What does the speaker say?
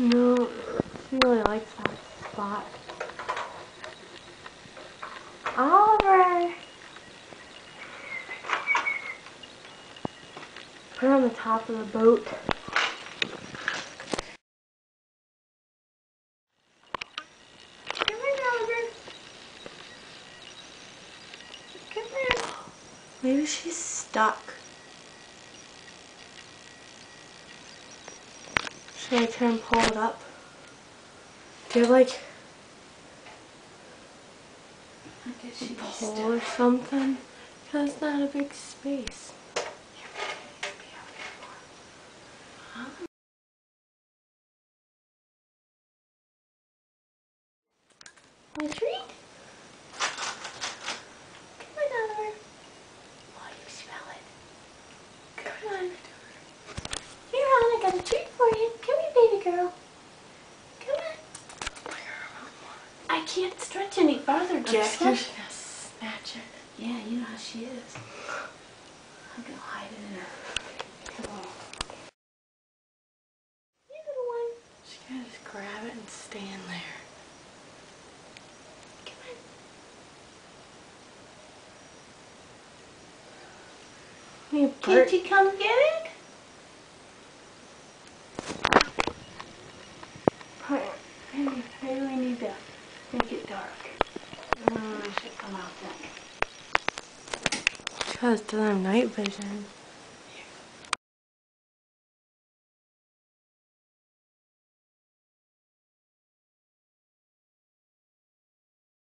No, she really likes that spot. Oliver! Put her on the top of the boat. Come here, Oliver. Come here. Maybe she's stuck. Should I try and pull it up? Do you have like I guess she a pole or something? Because it's not a big space. A treat? Come on, Oliver. Oh, you smell it. Come on. Here, on, I got a treat for you. Come here, baby girl. Come on. I can't stretch any farther, I'm Jack. gonna snatch it. Yeah, you know how she is. I'm gonna hide it in her pillow. You little one. She's gonna just grab it and stand there. Come on. You Can't you come get it? Maybe, maybe we need to make it dark. Mm, I should come out then. Because it doesn't have night vision.